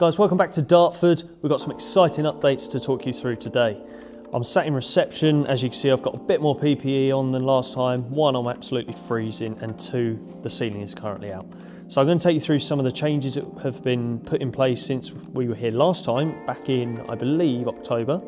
Guys, welcome back to Dartford. We've got some exciting updates to talk you through today. I'm sat in reception. As you can see, I've got a bit more PPE on than last time. One, I'm absolutely freezing, and two, the ceiling is currently out. So I'm going to take you through some of the changes that have been put in place since we were here last time, back in, I believe, October.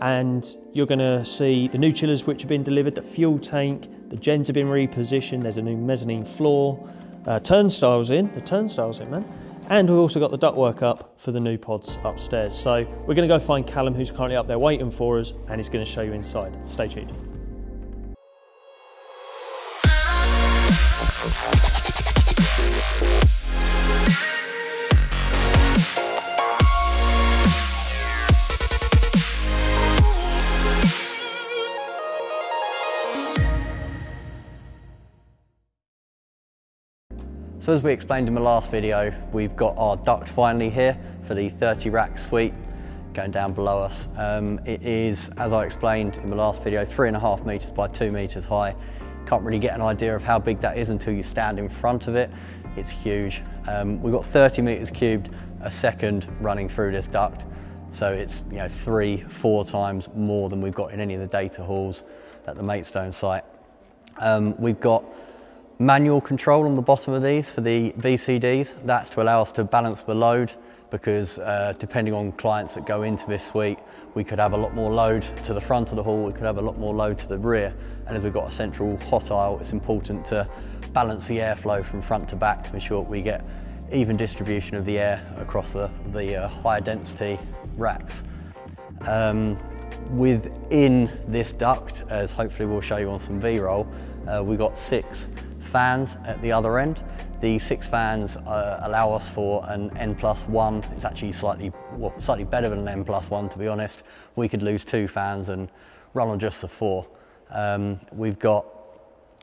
And you're going to see the new chillers which have been delivered, the fuel tank, the gens have been repositioned, there's a new mezzanine floor, uh, turnstiles in, the turnstiles in, man and we've also got the ductwork up for the new pods upstairs. So we're gonna go find Callum, who's currently up there waiting for us, and he's gonna show you inside. Stay tuned. So as we explained in the last video, we've got our duct finally here for the 30 rack suite going down below us. Um, it is, as I explained in the last video, three and a half meters by two meters high. Can't really get an idea of how big that is until you stand in front of it. It's huge. Um, we've got 30 meters cubed a second running through this duct. So it's you know three, four times more than we've got in any of the data halls at the Maidstone site. Um, we've got manual control on the bottom of these for the VCDs. That's to allow us to balance the load because uh, depending on clients that go into this suite, we could have a lot more load to the front of the hall, we could have a lot more load to the rear. And as we've got a central hot aisle, it's important to balance the airflow from front to back to ensure we get even distribution of the air across the, the uh, higher density racks. Um, within this duct, as hopefully we'll show you on some B-roll, uh, we've got six fans at the other end. The six fans uh, allow us for an N plus one. It's actually slightly, well, slightly better than an N plus one, to be honest. We could lose two fans and run on just the four. Um, we've got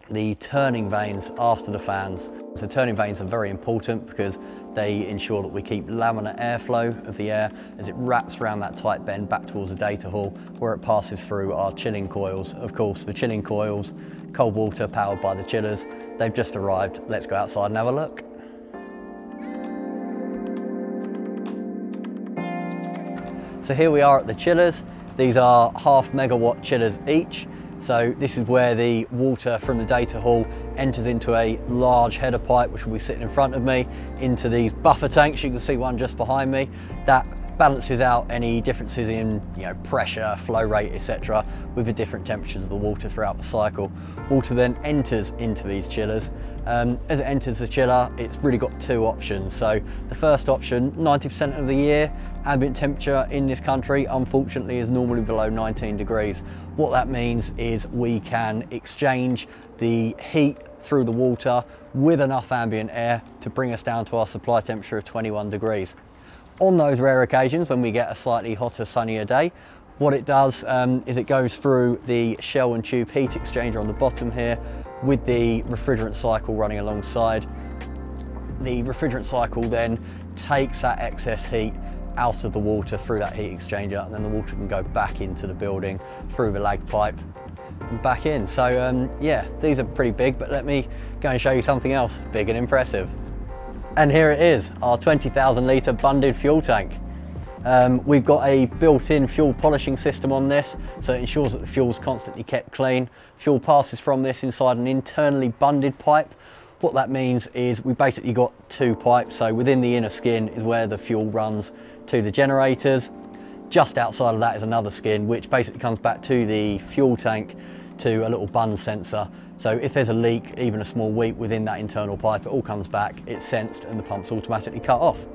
the turning vanes after the fans. So turning vanes are very important because they ensure that we keep laminar airflow of the air as it wraps around that tight bend back towards the data hall where it passes through our chilling coils. Of course, the chilling coils, cold water powered by the chillers, they've just arrived. Let's go outside and have a look. So here we are at the chillers. These are half megawatt chillers each. So this is where the water from the data hall enters into a large header pipe, which will be sitting in front of me, into these buffer tanks. You can see one just behind me. That balances out any differences in you know, pressure, flow rate, etc. with the different temperatures of the water throughout the cycle. Water then enters into these chillers. Um, as it enters the chiller, it's really got two options. So the first option, 90% of the year, ambient temperature in this country, unfortunately, is normally below 19 degrees. What that means is we can exchange the heat through the water with enough ambient air to bring us down to our supply temperature of 21 degrees. On those rare occasions when we get a slightly hotter, sunnier day, what it does um, is it goes through the shell and tube heat exchanger on the bottom here with the refrigerant cycle running alongside. The refrigerant cycle then takes that excess heat out of the water through that heat exchanger and then the water can go back into the building through the lag pipe and back in. So um, yeah, these are pretty big, but let me go and show you something else big and impressive. And here it is, our 20,000 litre bunded fuel tank. Um, we've got a built-in fuel polishing system on this, so it ensures that the fuel's constantly kept clean. Fuel passes from this inside an internally bunded pipe. What that means is we've basically got two pipes, so within the inner skin is where the fuel runs to the generators. Just outside of that is another skin, which basically comes back to the fuel tank to a little bund sensor so if there's a leak, even a small weep within that internal pipe, it all comes back, it's sensed and the pump's automatically cut off.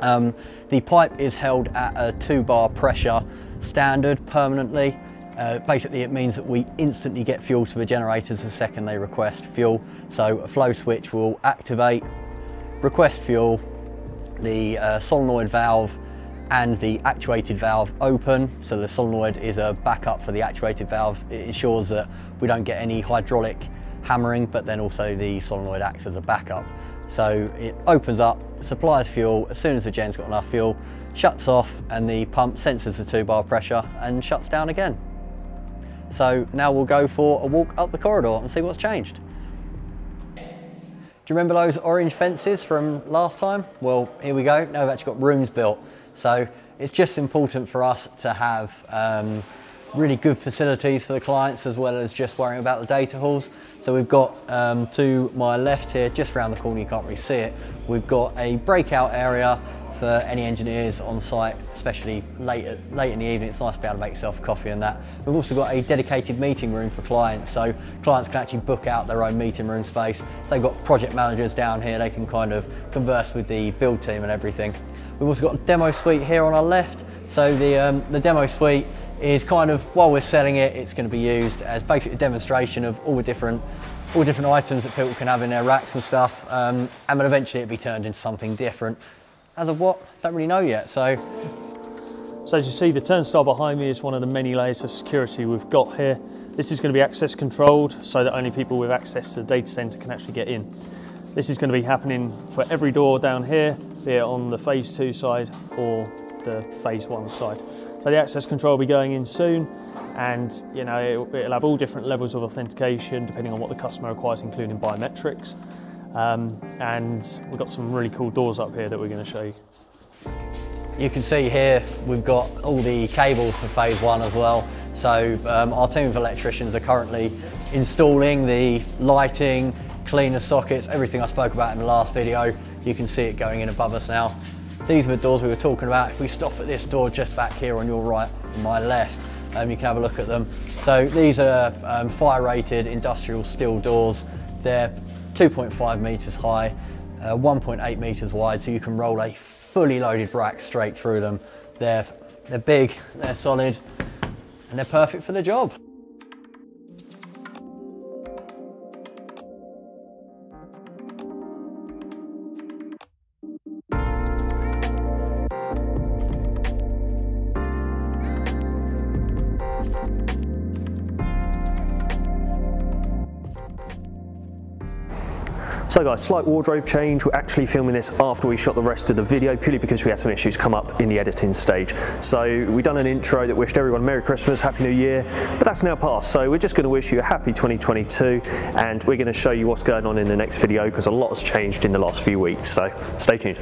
Um, the pipe is held at a two bar pressure standard permanently. Uh, basically it means that we instantly get fuel to the generators the second they request fuel. So a flow switch will activate, request fuel, the uh, solenoid valve and the actuated valve open. So the solenoid is a backup for the actuated valve. It ensures that we don't get any hydraulic hammering, but then also the solenoid acts as a backup. So it opens up, supplies fuel, as soon as the gen's got enough fuel, shuts off and the pump senses the two bar pressure and shuts down again. So now we'll go for a walk up the corridor and see what's changed. You remember those orange fences from last time? Well, here we go. Now we've actually got rooms built. So it's just important for us to have um, really good facilities for the clients as well as just worrying about the data halls. So we've got um, to my left here, just around the corner, you can't really see it, we've got a breakout area for any engineers on site, especially late, at, late in the evening. It's nice to be able to make yourself a coffee and that. We've also got a dedicated meeting room for clients, so clients can actually book out their own meeting room space. They've got project managers down here, they can kind of converse with the build team and everything. We've also got a demo suite here on our left. So the, um, the demo suite is kind of, while we're selling it, it's going to be used as basically a demonstration of all the different all different items that people can have in their racks and stuff, um, and then eventually it'll be turned into something different. As of what? Don't really know yet. So, so as you see, the turnstile behind me is one of the many layers of security we've got here. This is going to be access controlled so that only people with access to the data center can actually get in. This is going to be happening for every door down here, be it on the phase two side or the phase one side. So the access control will be going in soon and you know it'll, it'll have all different levels of authentication depending on what the customer requires including biometrics. Um, and we've got some really cool doors up here that we're going to show you. You can see here we've got all the cables for phase one as well. So um, our team of electricians are currently installing the lighting, cleaner sockets, everything I spoke about in the last video. You can see it going in above us now. These are the doors we were talking about. If we stop at this door just back here on your right and my left, um, you can have a look at them. So these are um, fire rated industrial steel doors. They're 2.5 meters high, uh, 1.8 meters wide, so you can roll a fully loaded rack straight through them. They're, they're big, they're solid, and they're perfect for the job. So guys, slight wardrobe change. We're actually filming this after we shot the rest of the video, purely because we had some issues come up in the editing stage. So we've done an intro that wished everyone Merry Christmas, Happy New Year, but that's now past. So we're just gonna wish you a happy 2022, and we're gonna show you what's going on in the next video, because a lot has changed in the last few weeks, so stay tuned.